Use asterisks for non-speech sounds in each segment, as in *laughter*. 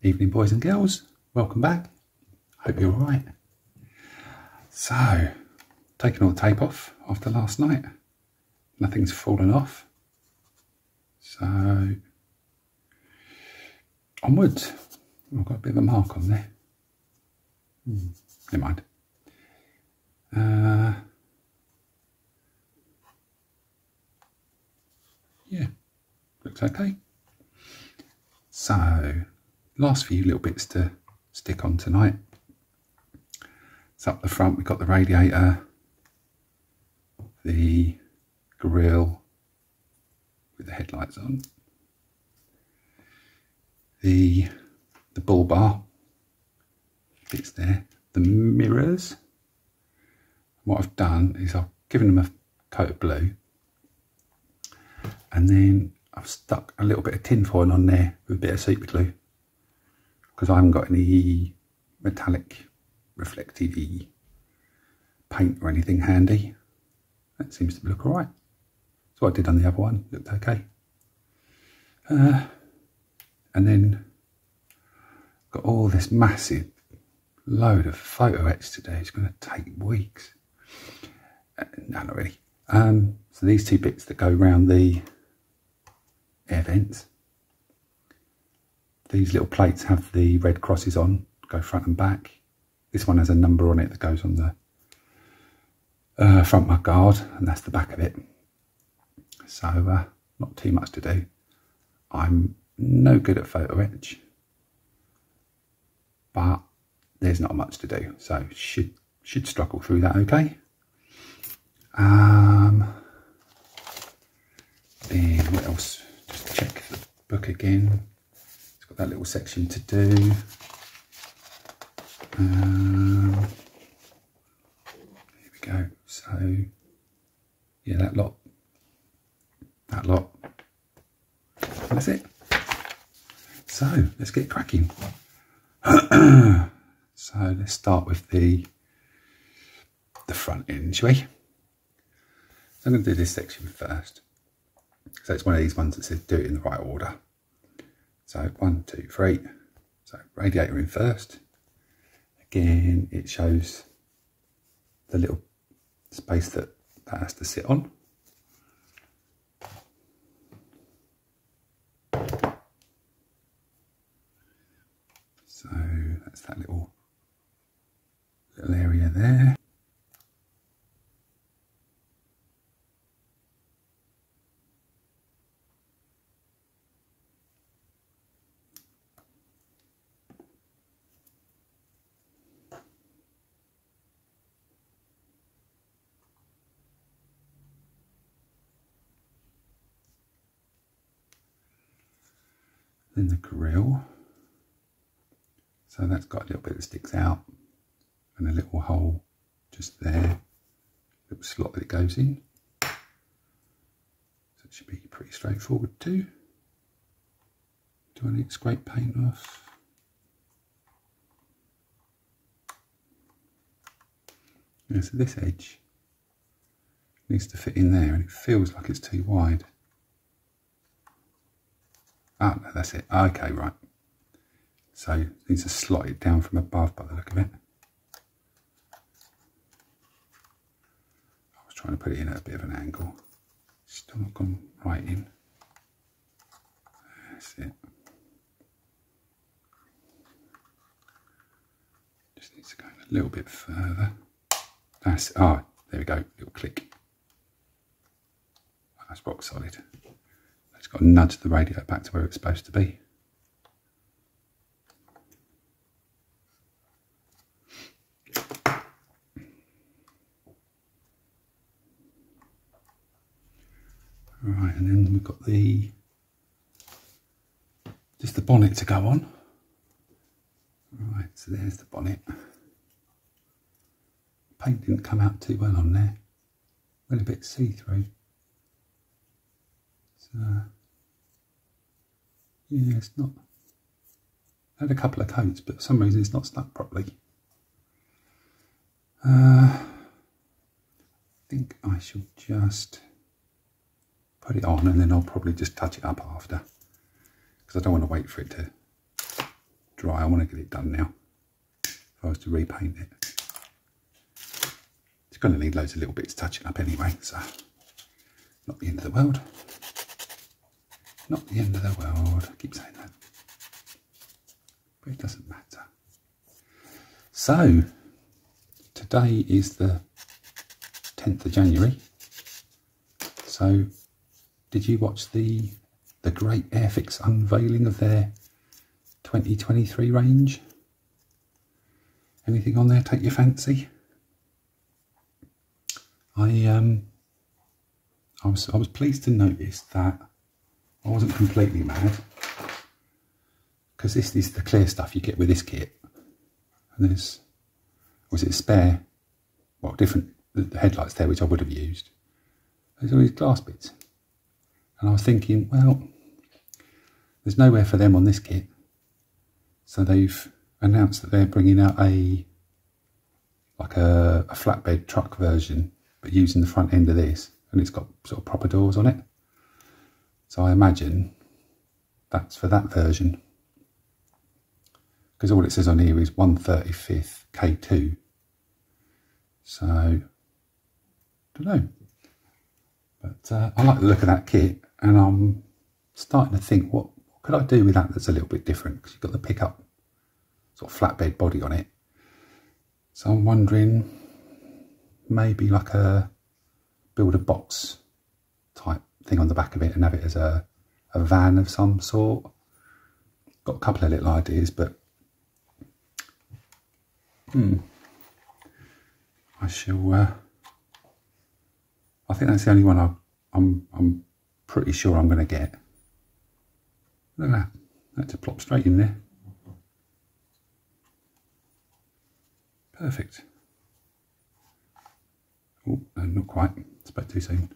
Evening, boys and girls. Welcome back. Hope you're all right. So, taking all the tape off after last night. Nothing's fallen off. So, onwards. I've got a bit of a mark on there. Hmm, never mind. Uh, yeah, looks okay. So, last few little bits to stick on tonight. It's up the front we've got the radiator, the grill with the headlights on, the the bull bar bits there, the mirrors. What I've done is I've given them a coat of blue and then I've stuck a little bit of tin foil on there with a bit of super glue because I haven't got any metallic reflective paint or anything handy. That seems to look alright. So what I did on the other one, looked okay. Uh, and then got all this massive load of photo etch today. It's going to take weeks. Uh, no, not really. Um, so these two bits that go around the air vents. These little plates have the red crosses on, go front and back. This one has a number on it that goes on the uh, front mud guard, and that's the back of it. So, uh, not too much to do. I'm no good at photo etch, but there's not much to do, so should should struggle through that okay. Um, then what else? Just check the book again. That little section to do. Um, here we go. So, yeah, that lot. That lot. That's it. So, let's get cracking. *clears throat* so, let's start with the the front end, shall we? So I'm going to do this section first. So it's one of these ones that says do it in the right order. So one, two, three. So radiator in first. Again, it shows the little space that that has to sit on. So that's that little little area there. Then the grill. So that's got a little bit that sticks out and a little hole just there, little slot that it goes in. So it should be pretty straightforward too. Do I need to scrape paint off? Yeah, so this edge needs to fit in there and it feels like it's too wide. Ah, no, that's it. Okay, right. So it needs to slot it down from above by the look of it. I was trying to put it in at a bit of an angle. Still not gone right in. That's it. Just needs to go a little bit further. That's, ah, there we go, little click. That's rock solid. It's got to nudge the radio back to where it's supposed to be. Right, and then we've got the just the bonnet to go on. Right, so there's the bonnet. Paint didn't come out too well on there. Went a bit see-through. So, yeah, it's not. I had a couple of coats, but for some reason it's not stuck properly. Uh, I think I should just put it on and then I'll probably just touch it up after because I don't want to wait for it to dry. I want to get it done now. If I was to repaint it. It's going to need loads of little bits touching up anyway, so not the end of the world. Not the end of the world. I keep saying that. But it doesn't matter. So, today is the 10th of January. So, did you watch the the great Airfix unveiling of their 2023 range? Anything on there take your fancy? I um I was I was pleased to notice that I wasn't completely mad. Because this is the clear stuff you get with this kit, and there's was it spare, well different the headlights there which I would have used. There's all these glass bits, and I was thinking, well, there's nowhere for them on this kit, so they've announced that they're bringing out a like a, a flatbed truck version, but using the front end of this, and it's got sort of proper doors on it. So I imagine that's for that version. Because all it says on here is 135th K2. So, I don't know. But uh, I like the look of that kit and I'm starting to think what, what could I do with that that's a little bit different because you've got the pickup sort of flatbed body on it. So I'm wondering maybe like a build a box type thing on the back of it and have it as a, a van of some sort. Got a couple of little ideas, but hmm, I shall. Uh, I think that's the only one I, I'm. I'm pretty sure I'm going to get. Look at that. That to plop straight in there. Perfect. Oh, no, not quite. Spoke too soon.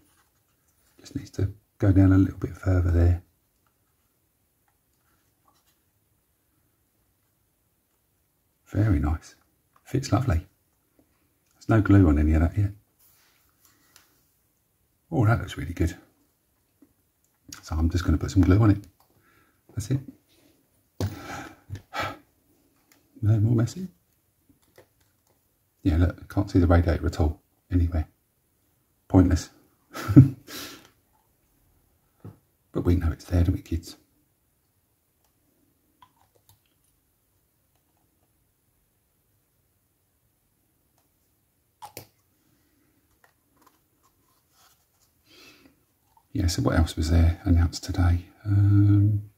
Just needs to go down a little bit further there. Very nice. Fits lovely. There's no glue on any of that yet. Oh, that looks really good. So I'm just going to put some glue on it. That's it. No more messy. Yeah, look, can't see the radiator at all anywhere. Pointless. *laughs* But we know it's there, don't we, kids? Yeah, so what else was there announced today? Um,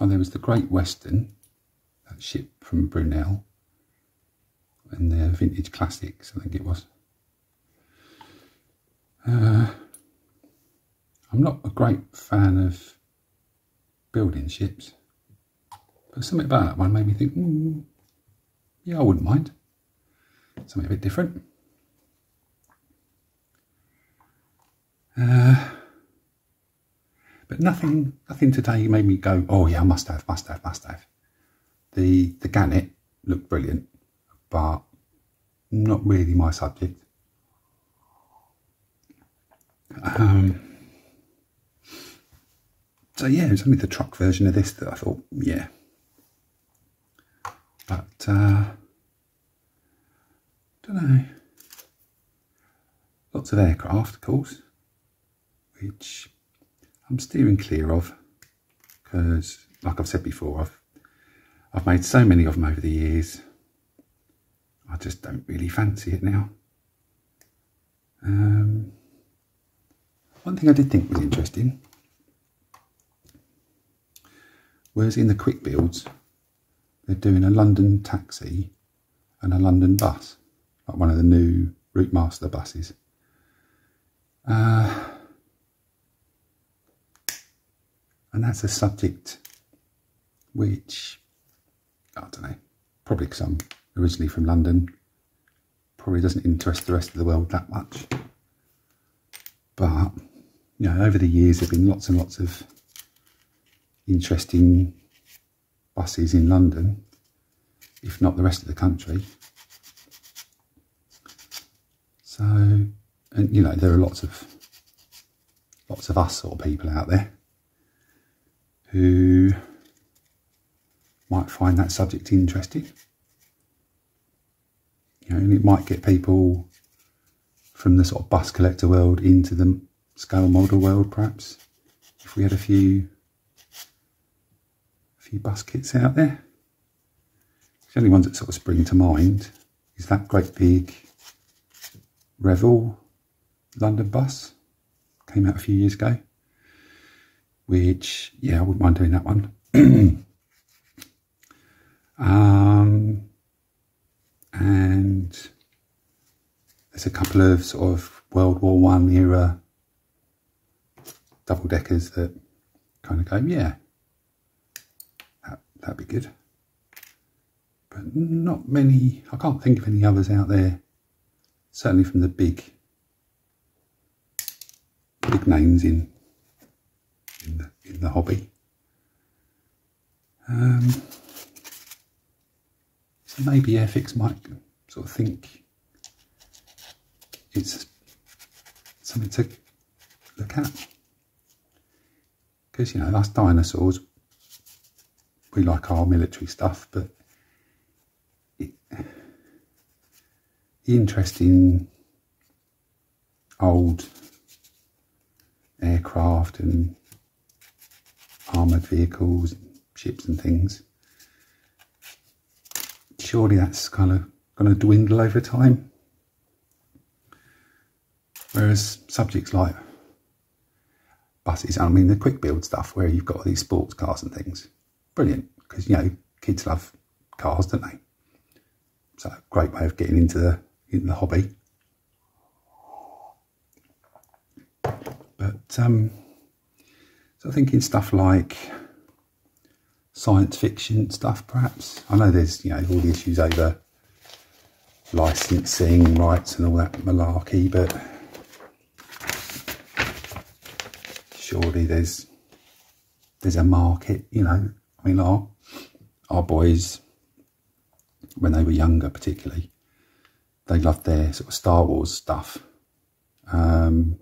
oh, there was the Great Western, that ship from Brunel, and the vintage classics, I think it was. Uh, I'm not a great fan of building ships, but something about that one made me think, mm, yeah, I wouldn't mind. Something a bit different. Uh, but nothing, nothing today made me go, oh yeah, I must have, must have, must have. The the Gannet looked brilliant, but not really my subject. Um, so yeah, it was only the truck version of this that I thought, yeah. But uh, don't know. Lots of aircraft, of course, which I'm steering clear of because, like I've said before, I've I've made so many of them over the years. I just don't really fancy it now. Um, one thing I did think was interesting Whereas in the quick builds, they're doing a London taxi and a London bus, like one of the new Routemaster buses. Uh, and that's a subject which, I don't know, probably because I'm originally from London, probably doesn't interest the rest of the world that much. But, you know, over the years there have been lots and lots of interesting buses in London, if not the rest of the country. So, and you know, there are lots of lots of us sort of people out there who might find that subject interesting. You know, and it might get people from the sort of bus collector world into the scale model world, perhaps. If we had a few, few bus kits out there. The only ones that sort of spring to mind is that great big Revell London bus. Came out a few years ago. Which, yeah, I wouldn't mind doing that one. *clears throat* um, and there's a couple of sort of World War One era double deckers that kind of go, yeah, that'd be good. But not many, I can't think of any others out there, certainly from the big, big names in, in the, in the hobby. Um, so maybe Airfix might sort of think it's something to look at. Because, you know, us dinosaurs, we like our military stuff, but it, the interest in old aircraft and armoured vehicles, ships and things, surely that's kind of going to dwindle over time. Whereas subjects like buses, I mean the quick build stuff where you've got these sports cars and things, brilliant because you know kids love cars, don't they? So great way of getting into the into the hobby. But um, so thinking stuff like science fiction stuff, perhaps. I know there's you know all the issues over licensing rights and all that malarkey, but surely there's there's a market, you know. I mean, our our boys when they were younger, particularly, they loved their sort of Star Wars stuff, um,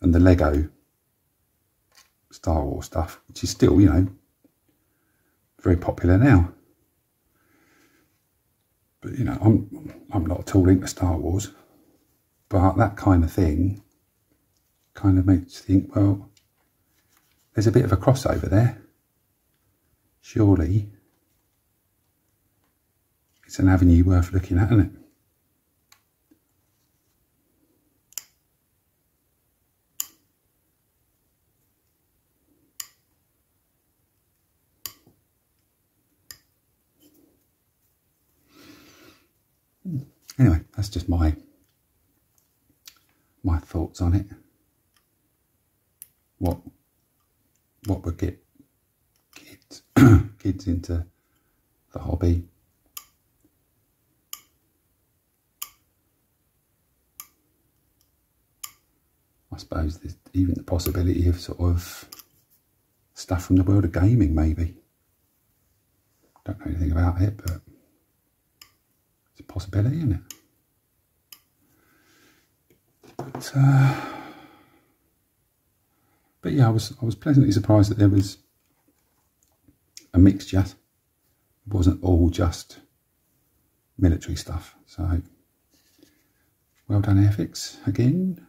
and the Lego Star Wars stuff, which is still, you know, very popular now. But you know, I'm I'm not at all into Star Wars, but that kind of thing kind of makes you think, well, there's a bit of a crossover there. Surely it's an avenue worth looking at, isn't it? Anyway, that's just my my thoughts on it. What what would get kids into the hobby. I suppose there's even the possibility of sort of stuff from the world of gaming, maybe. Don't know anything about it, but it's a possibility, isn't it? But, uh, but yeah, I was I was pleasantly surprised that there was a mixture. It wasn't all just military stuff. So well done, Airfix, again.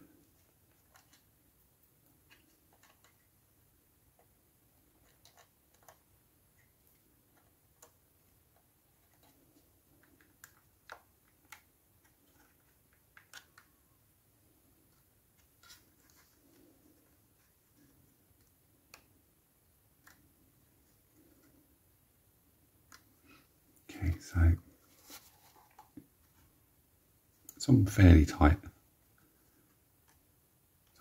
Okay, so it's on fairly tight.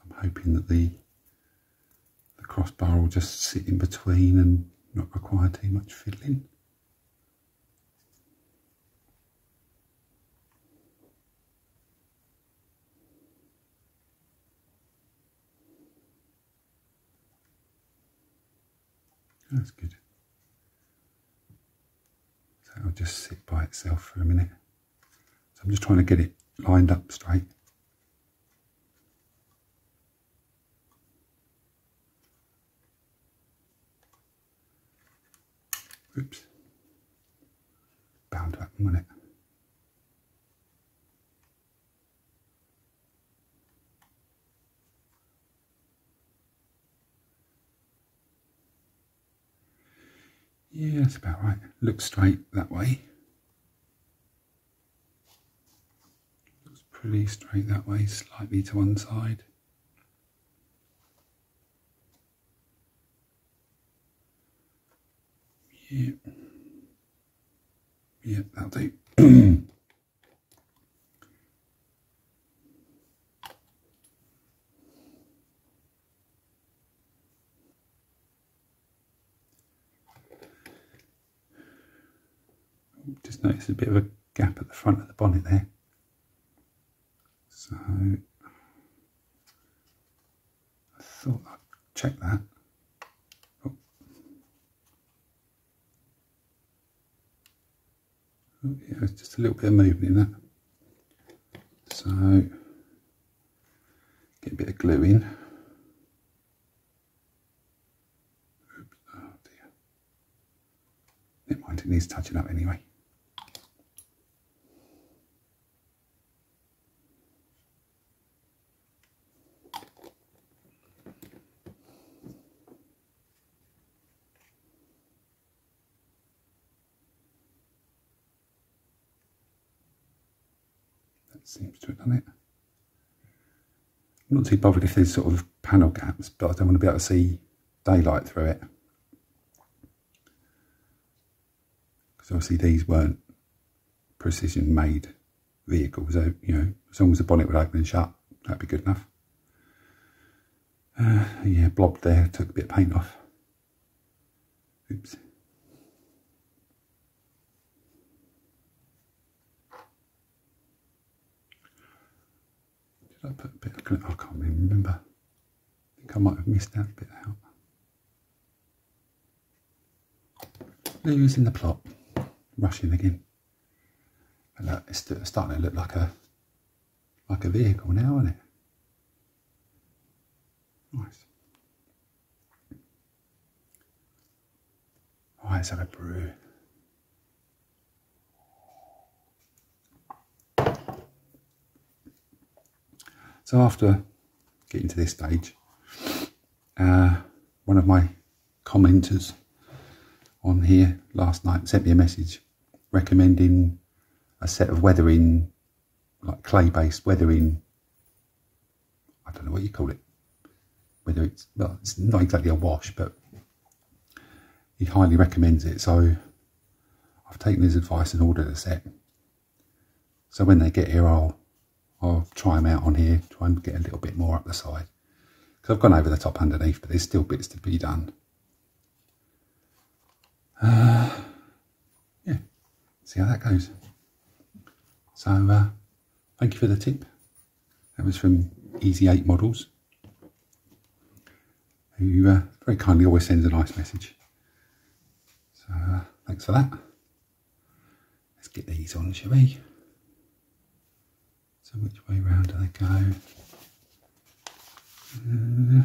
I'm hoping that the the crossbar will just sit in between and not require too much fiddling. That's good. That'll just sit by itself for a minute. So I'm just trying to get it lined up straight. Oops. Bound up happen, it? Yeah, that's about right. Look straight that way. Looks pretty straight that way, slightly to one side. Yeah. Yeah, that'll do. *clears throat* Just notice a bit of a gap at the front of the bonnet there. So I thought I'd check that. Oh. Oh, yeah, it's just a little bit of movement in that. So get a bit of glue in. Oops, oh dear. Never mind, it needs touching up anyway. Seems to have done it. I'm not too bothered if there's sort of panel gaps, but I don't want to be able to see daylight through it. Because obviously these weren't precision made vehicles. So, you know, as long as the bonnet would open and shut, that'd be good enough. Uh, yeah, blobbed there, took a bit of paint off. Oops. Did I put a bit of glue? I can't remember. I think I might have missed that bit out. Lose in the plot. Rushing again. And look, it's starting to look like a like a vehicle now, isn't it? Nice. Right, let's have a brew. So after getting to this stage, uh, one of my commenters on here last night sent me a message recommending a set of weathering, like clay-based weathering. I don't know what you call it. Whether it's well, it's not exactly a wash, but he highly recommends it. So I've taken his advice and ordered a set. So when they get here, I'll I'll try them out on here, try and get a little bit more up the side. Because I've gone over the top underneath, but there's still bits to be done. Uh, *sighs* yeah, see how that goes. So, uh, thank you for the tip. That was from Easy 8 Models, who uh, very kindly always sends a nice message. So, uh, thanks for that. Let's get these on, shall we? So which way round do they go? Uh,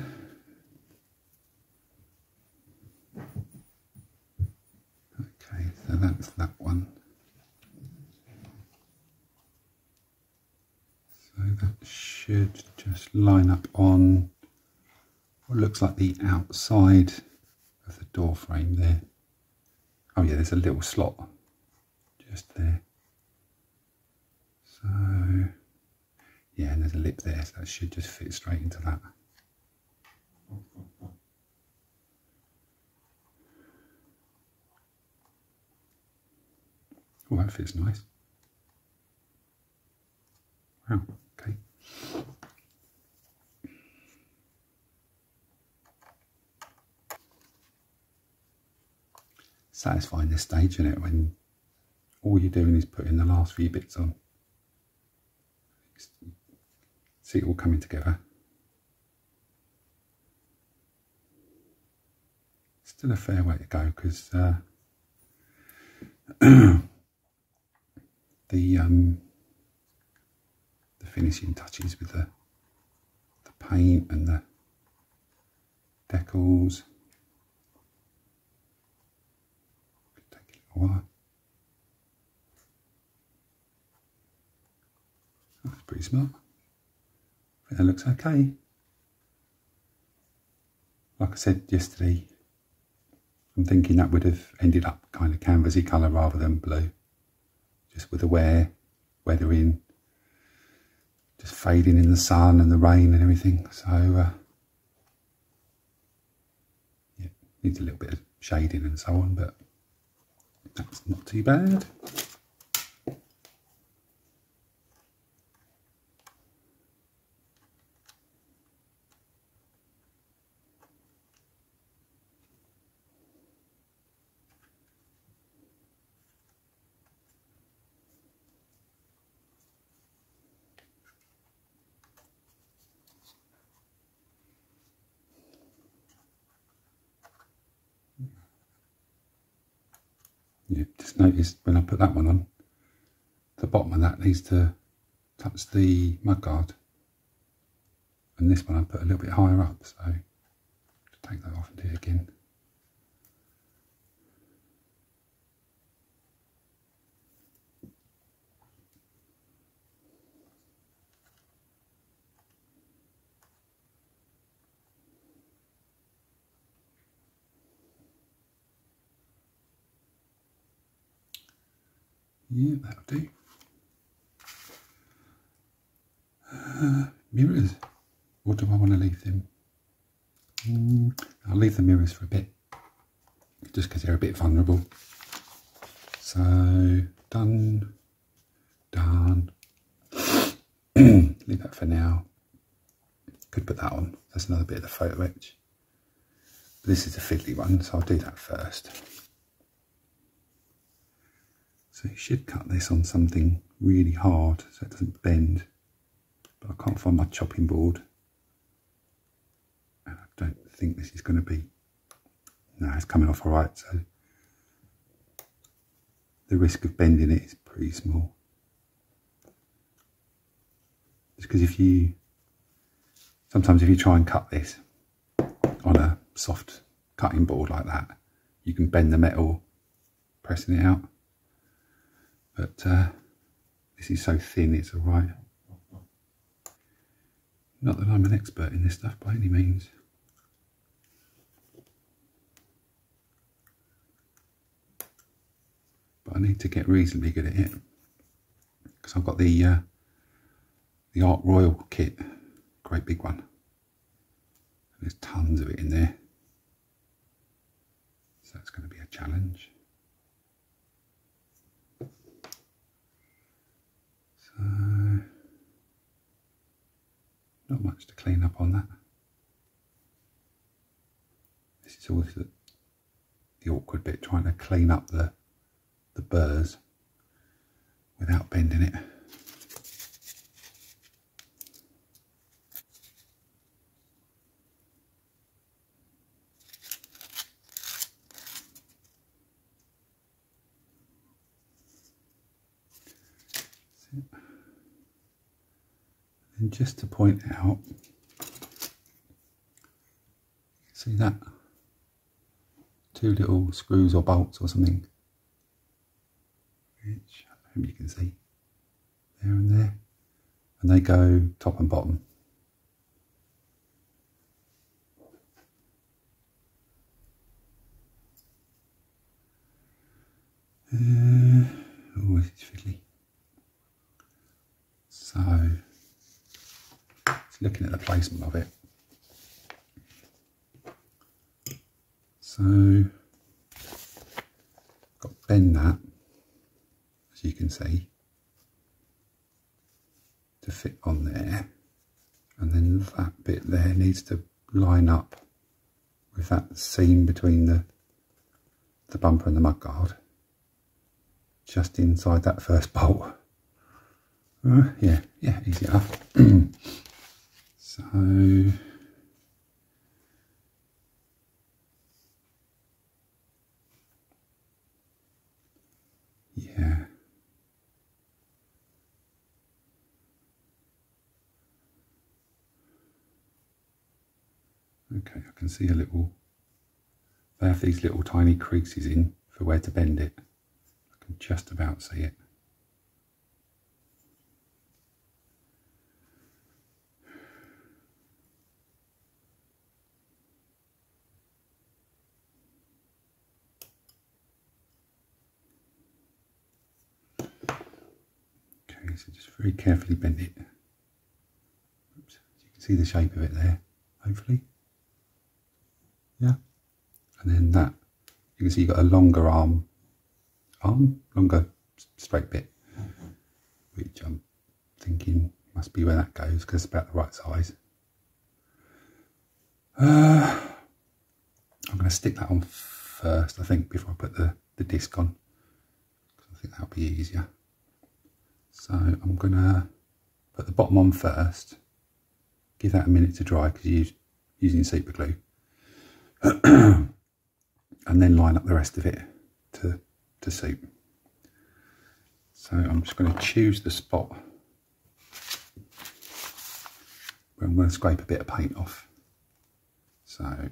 okay, so that's that one. So that should just line up on what looks like the outside of the door frame there. Oh yeah, there's a little slot just there. So yeah, and there's a lip there, so that should just fit straight into that. Oh, that fits nice. Wow, okay. Satisfying this stage, isn't it, when all you're doing is putting the last few bits on. See it all coming together. Still a fair way to go because uh, *clears throat* the um, the finishing touches with the the paint and the decals. Could take a little while. That's pretty smart. I think looks okay. Like I said yesterday, I'm thinking that would have ended up kind of canvasy colour rather than blue. Just with the wear, weathering, just fading in the sun and the rain and everything. So, uh, yeah, needs a little bit of shading and so on, but that's not too bad. Yeah, just noticed when I put that one on, the bottom of that needs to touch the mudguard. And this one I put a little bit higher up, so take that off and do it again. Yeah, that'll do. Uh, mirrors. What do I want to leave them? Mm, I'll leave the mirrors for a bit, just because they're a bit vulnerable. So, done, done. *clears throat* leave that for now. Could put that on. That's another bit of the photo etch. This is a fiddly one, so I'll do that first. So you should cut this on something really hard so it doesn't bend. But I can't find my chopping board. And I don't think this is going to be... No, it's coming off alright, so the risk of bending it is pretty small. Just because if you... Sometimes if you try and cut this on a soft cutting board like that, you can bend the metal pressing it out but uh, this is so thin it's alright. Not that I'm an expert in this stuff by any means. But I need to get reasonably good at it. Because I've got the uh, the Ark Royal kit, great big one. There's tons of it in there. So that's going to be a challenge. Not much to clean up on that. This is always the, the awkward bit, trying to clean up the, the burrs without bending it. And just to point out, see that? Two little screws or bolts or something, which I hope you can see, there and there. And they go top and bottom. Uh, oh, this is fiddly. So, looking at the placement of it. So, got bend that, as you can see, to fit on there. And then that bit there needs to line up with that seam between the, the bumper and the mudguard, just inside that first bolt. Uh, yeah, yeah, easy enough. *clears throat* so yeah. Okay, I can see a little, they have these little tiny creases in for where to bend it. I can just about see it. Okay, so just very carefully bend it. Oops. You can see the shape of it there, hopefully. Yeah. And then that, you can see you've got a longer arm, arm, longer straight bit, which I'm thinking must be where that goes because it's about the right size. Uh, I'm going to stick that on first, I think, before I put the, the disc on. I think that'll be easier. So I'm going to put the bottom on first, give that a minute to dry because you're using super glue. *clears throat* and then line up the rest of it to, to suit. So I'm just going to choose the spot where I'm going to scrape a bit of paint off. So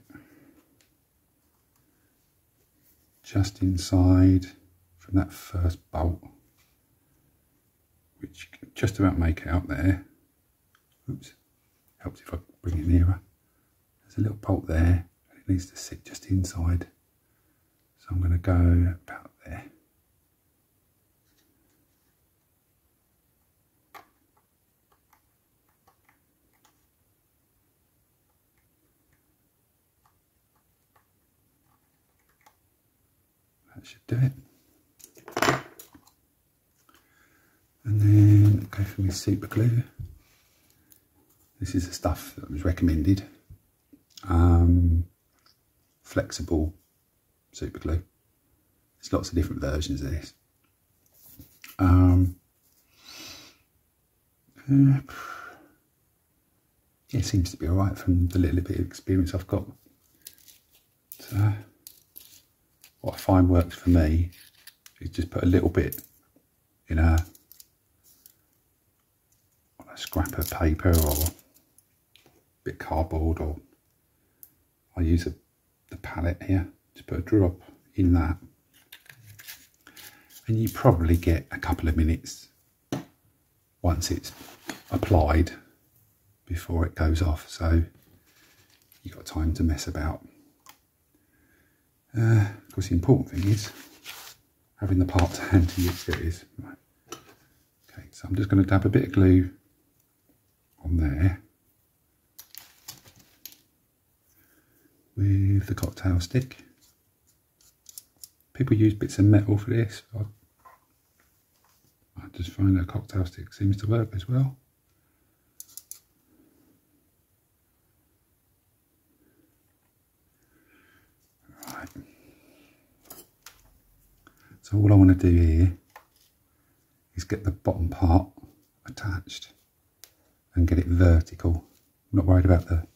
just inside from that first bolt, which just about make it out there. Oops, helps if I bring it nearer. There's a little bolt there, and it needs to sit just inside. So I'm going to go about there. That should do it. And then go for my super glue. This is the stuff that was recommended. Um, flexible super glue. There's lots of different versions of this. Um, uh, it seems to be alright from the little bit of experience I've got. So, what I find works for me is just put a little bit in a, a scrap of paper or a bit of cardboard or I use a, the palette here, to put a drop in that and you probably get a couple of minutes once it's applied before it goes off so you've got time to mess about uh, of course, the important thing is having the part to hand to use. It is. Right. Okay, so I'm just going to dab a bit of glue on there with the cocktail stick. People use bits of metal for this. I, just find a cocktail stick seems to work as well. Right. So all I want to do here is get the bottom part attached and get it vertical. I'm not worried about the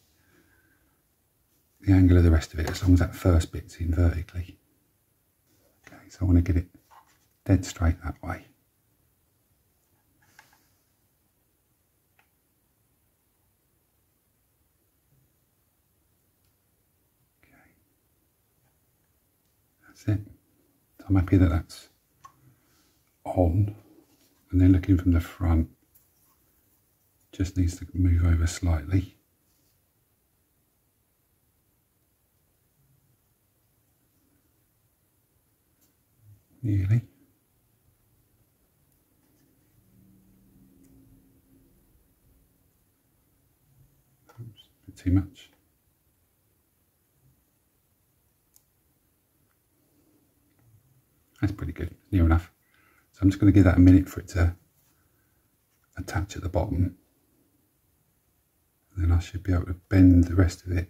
the angle of the rest of it as long as that first bit's in vertically. Okay, so I want to get it dead straight that way. Okay, that's it. I'm happy that that's on and then looking from the front just needs to move over slightly. Nearly. Oops, a bit too much. That's pretty good, near enough. So I'm just going to give that a minute for it to attach at the bottom. Then I should be able to bend the rest of it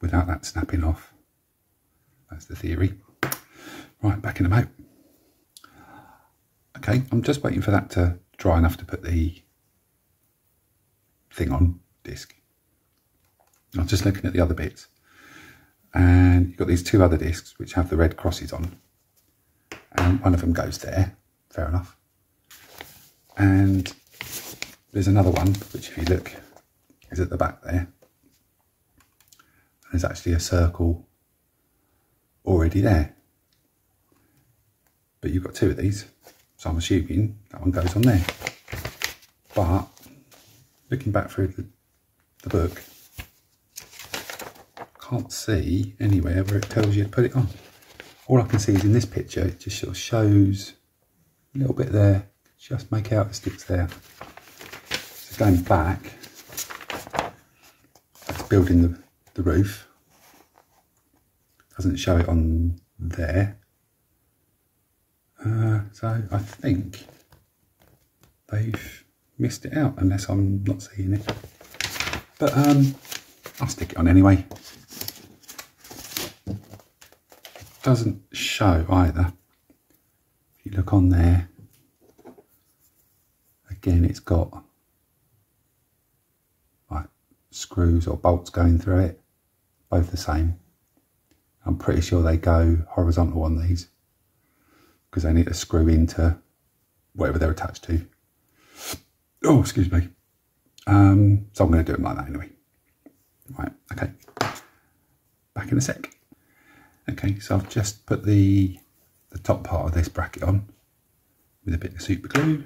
without that snapping off. That's the theory. Right, back in the moment. Okay, I'm just waiting for that to dry enough to put the thing on disc. I'm just looking at the other bits. And you've got these two other discs which have the red crosses on and one of them goes there, fair enough. And there's another one, which if you look, is at the back there. There's actually a circle already there. But you've got two of these, so I'm assuming that one goes on there. But looking back through the, the book, can't see anywhere where it tells you to put it on all I can see is in this picture, it just sort of shows a little bit there, just make out the sticks there. So going back, building the, the roof. Doesn't show it on there. Uh, so I think they've missed it out unless I'm not seeing it. But um, I'll stick it on anyway. Doesn't show either. If you look on there, again it's got screws or bolts going through it, both the same. I'm pretty sure they go horizontal on these because they need to screw into whatever they're attached to. Oh, excuse me. Um, so I'm going to do them like that anyway. Right, okay. Back in a sec. Okay, so I've just put the, the top part of this bracket on with a bit of super glue.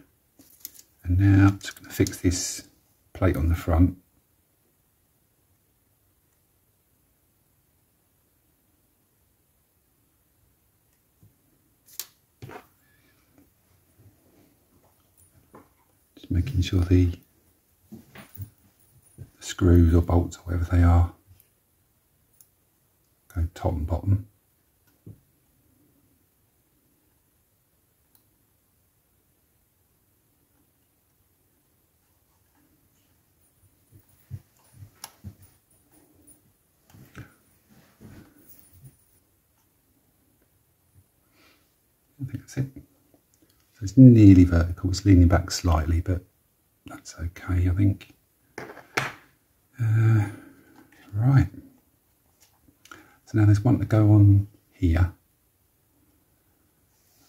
And now I'm just going to fix this plate on the front making sure the screws or bolts or whatever they are go top and bottom. I think that's it. It's nearly vertical, it's leaning back slightly, but that's okay, I think. Uh, right. So now there's one to go on here.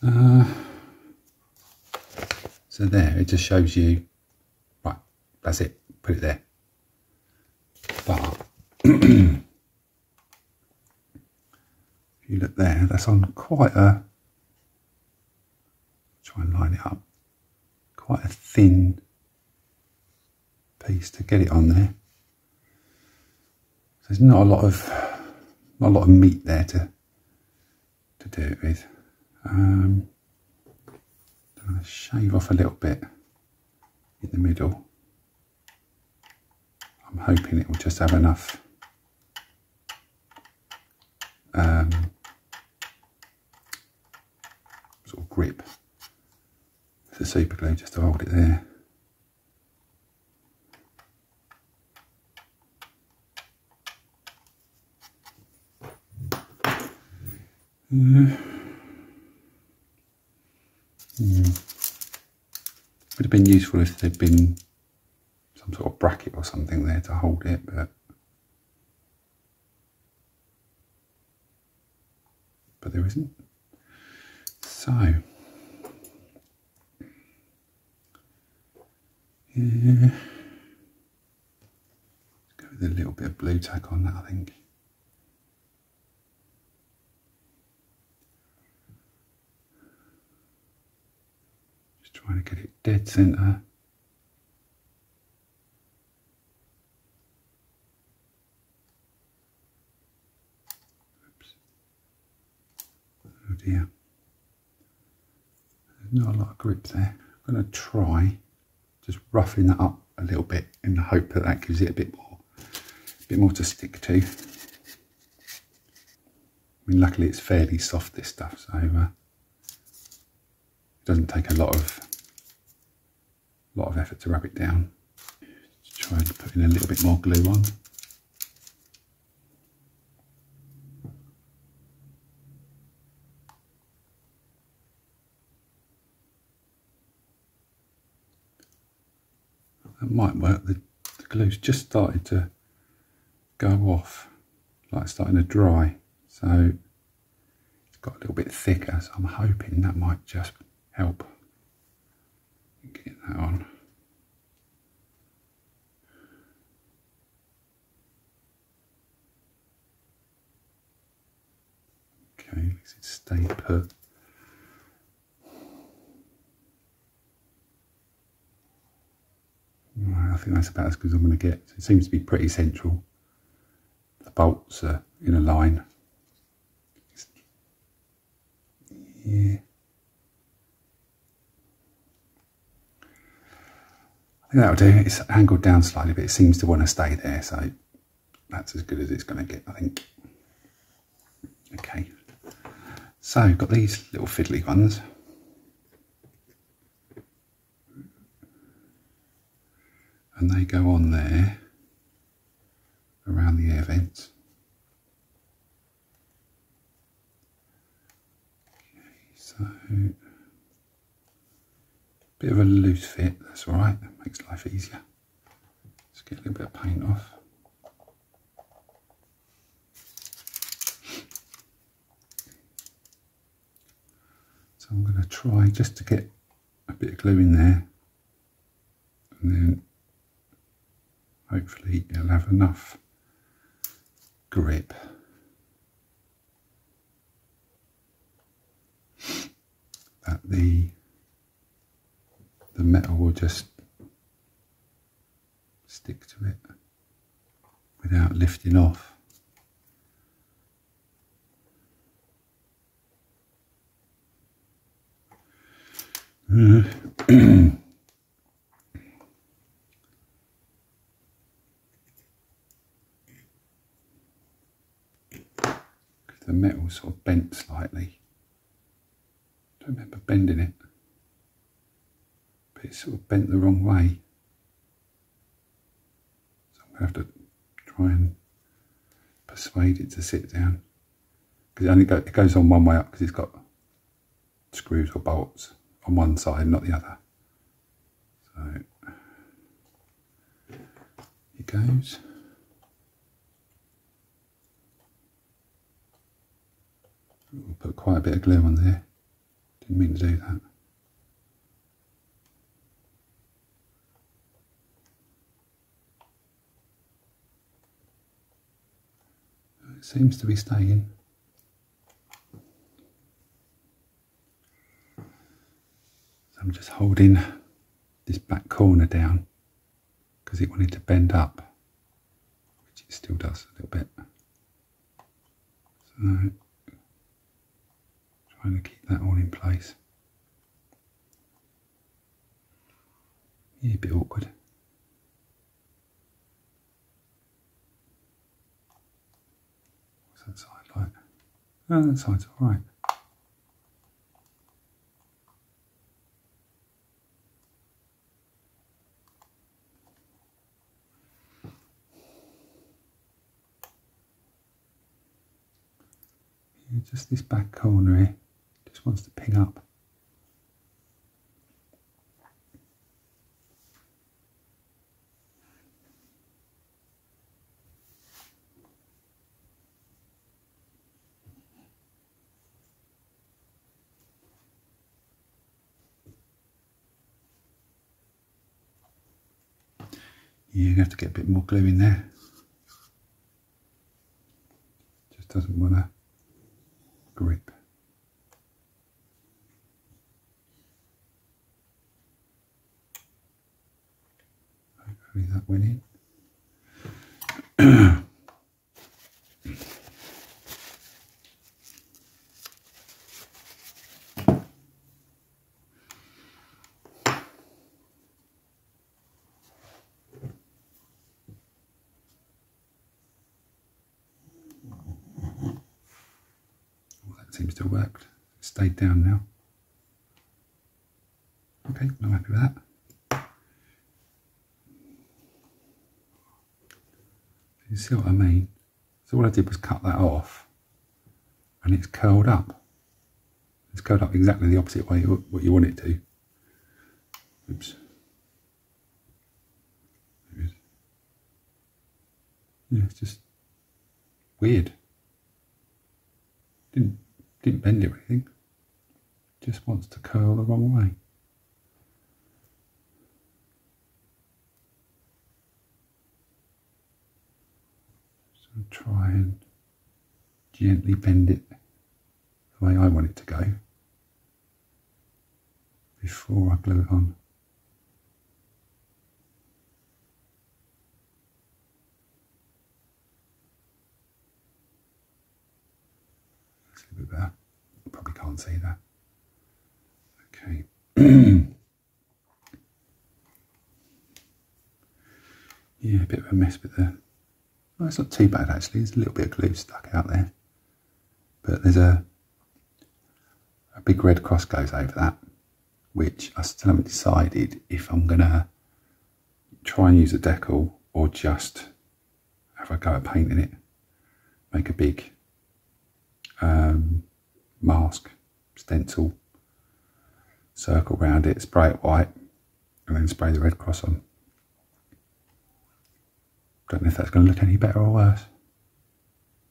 Uh, so there, it just shows you, right, that's it, put it there. But, *clears throat* if you look there, that's on quite a, try and line it up, quite a thin piece to get it on there. There's not a lot of not a lot of meat there to to do it with. Um, I'm going to shave off a little bit in the middle. I'm hoping it will just have enough um, sort of grip the super glue just to hold it there. Mm. Would have been useful if there'd been some sort of bracket or something there to hold it, but but there isn't. So yeah, let's go with a little bit of Blu Tack on that, I think. Just trying to get it dead center. Oops. Oh dear. There's not a lot of grip there. I'm going to try just roughing that up a little bit in the hope that that gives it a bit more, a bit more to stick to. I mean, luckily it's fairly soft, this stuff, so uh, it doesn't take a lot of lot of effort to rub it down. Just try and put in a little bit more glue on. Might work. The, the glue's just started to go off, like starting to dry. So it's got a little bit thicker, so I'm hoping that might just help get that on. Okay, makes it stay put. I think that's about as good as I'm going to get. It seems to be pretty central. The bolts are in a line. Yeah. I think that'll do. It's angled down slightly, but it seems to want to stay there, so that's as good as it's going to get, I think. Okay, so got these little fiddly ones. And they go on there around the air vents. Okay, so bit of a loose fit, that's alright, that makes life easier. Let's get a little bit of paint off. So I'm going to try just to get a bit of glue in there and then hopefully it'll have enough grip that the the metal will just stick to it without lifting off. *clears throat* the metal sort of bent slightly. I Don't remember bending it, but it sort of bent the wrong way. So I'm going to have to try and persuade it to sit down because it only go, it goes on one way up because it's got screws or bolts on one side, not the other. So it goes. Put quite a bit of glue on there. Didn't mean to do that. It seems to be staying. I'm just holding this back corner down because it wanted to bend up, which it still does a little bit. So, trying to keep that all in place. Yeah, a bit awkward. What's that side like? Oh, that side's alright. just this back corner here just wants to pick up. Yeah, you have to get a bit more glue in there. Just doesn't want to grip. That went in. seems to have worked. Stayed down now. Okay, I'm happy with that. You see what I mean? So all I did was cut that off and it's curled up. It's curled up exactly the opposite way what you want it to. Oops. Yeah, it's just weird. Didn't didn't bend it or anything. Just wants to curl the wrong way. So try and gently bend it the way I want it to go before I glue it on. That's a bit better. Probably can't see that. Okay. *clears throat* Yeah, a bit of a mess but the... Well, it's not too bad actually, there's a little bit of glue stuck out there. But there's a, a big red cross goes over that, which I still haven't decided if I'm going to try and use a decal or just have a go at painting it. Make a big um, mask, stencil, circle around it, spray it white, and then spray the red cross on. Don't know if that's going to look any better or worse.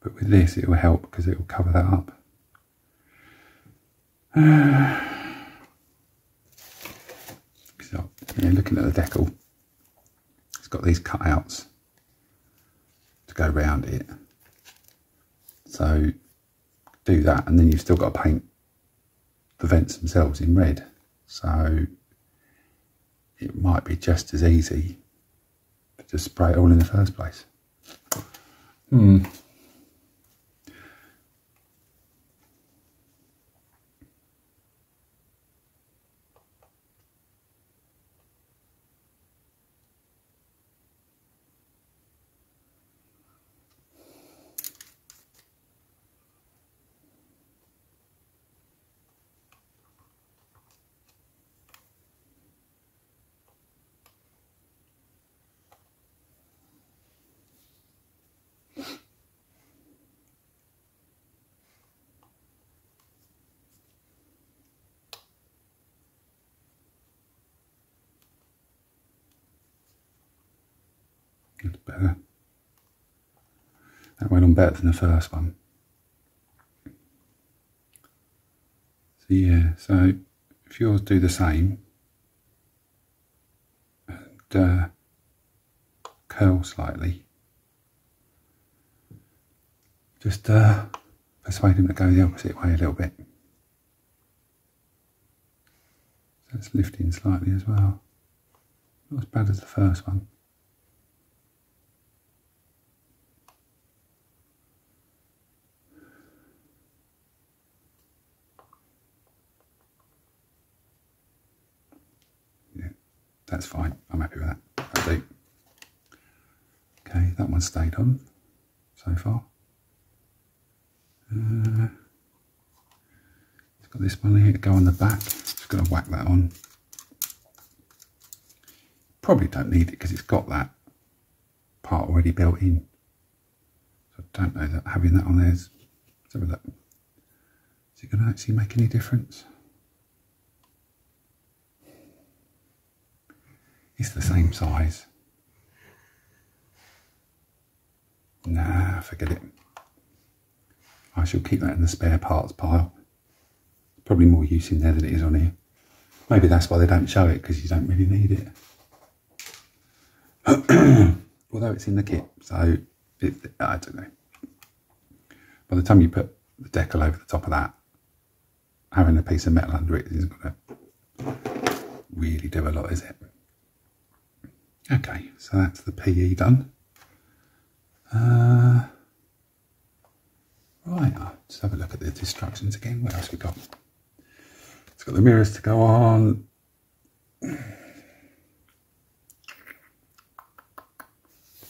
But with this, it will help because it will cover that up. *sighs* so, yeah, looking at the decal, it's got these cutouts to go around it. So do that, and then you've still got to paint the vents themselves in red. So it might be just as easy to just spray it all in the first place. Hmm. Better. That went on better than the first one. So yeah, so if yours do the same and uh, curl slightly, just uh, persuade him to go the opposite way a little bit. So it's lifting slightly as well. Not as bad as the first one. That's fine. I'm happy with that. Okay, that one stayed on so far. Uh, it's got this one here to go on the back. Just going to whack that on. Probably don't need it because it's got that part already built in. So I don't know that having that on there is. Let's have a look. Is it going to actually make any difference? It's the same size. Nah, forget it. I shall keep that in the spare parts pile. Probably more use in there than it is on here. Maybe that's why they don't show it, because you don't really need it. *clears throat* Although it's in the kit, so it, I don't know. By the time you put the decal over the top of that, having a piece of metal under it isn't going to really do a lot, is it? Okay, so that's the PE done. Uh, right, let's have a look at the instructions again. What else we got? It's got the mirrors to go on.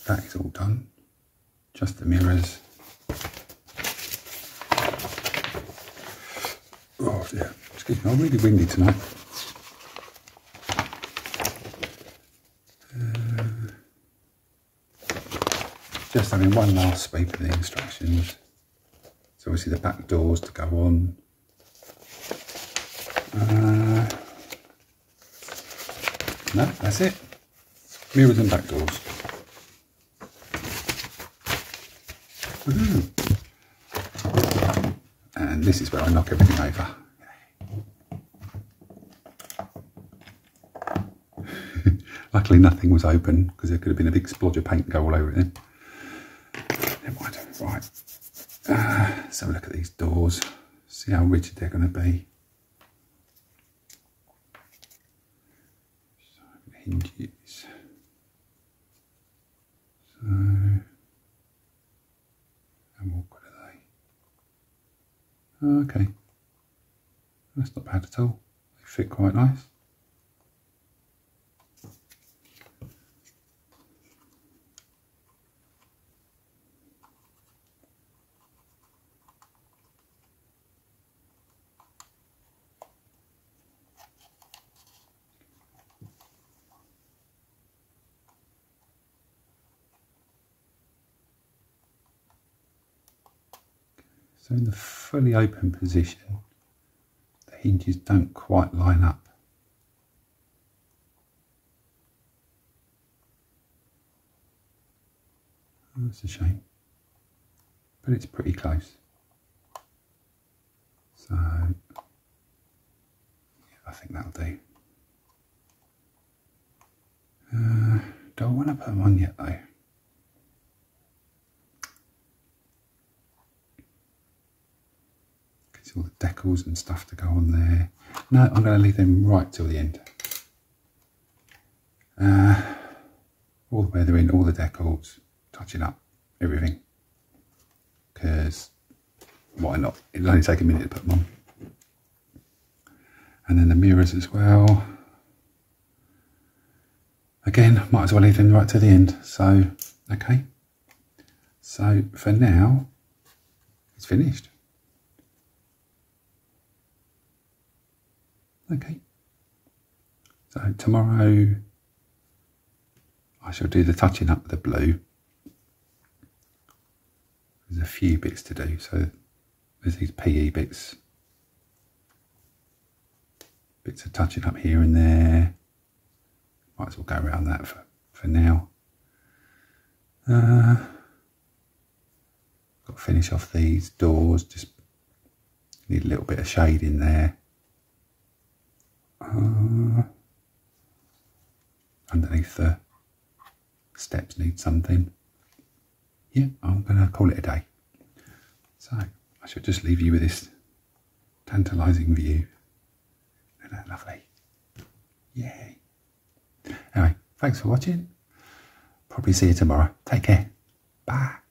That is all done. Just the mirrors. Oh yeah, excuse me, I'm really windy tonight. Just having one last speak of the instructions. So obviously the back doors to go on. Uh, no, that's it. Mirrors and back doors. And this is where I knock everything over. *laughs* Luckily nothing was open because there could have been a big splodge of paint go all over it then. Right, uh, let's have a look at these doors, see how rigid they're going to be. So, hinges. So, how awkward are they? Okay, that's not bad at all. They fit quite nice. So in the fully open position, the hinges don't quite line up. That's a shame, but it's pretty close. So, yeah, I think that'll do. Uh, don't want to put them on yet though. All the decals and stuff to go on there. No, I'm going to leave them right till the end. Uh, all the weathering, all the decals, touching up everything. Because why not? It'll only take a minute to put them on. And then the mirrors as well. Again, might as well leave them right to the end. So, okay. So for now, it's finished. Okay. So tomorrow I shall do the touching up of the blue. There's a few bits to do. So there's these PE bits. Bits of touching up here and there. Might as well go around that for, for now. Uh, got to finish off these doors, just need a little bit of shade in there. Uh, underneath the steps need something. Yeah, I'm going to call it a day. So I should just leave you with this tantalising view. Isn't that lovely? Yay. Anyway, thanks for watching. Probably see you tomorrow. Take care. Bye.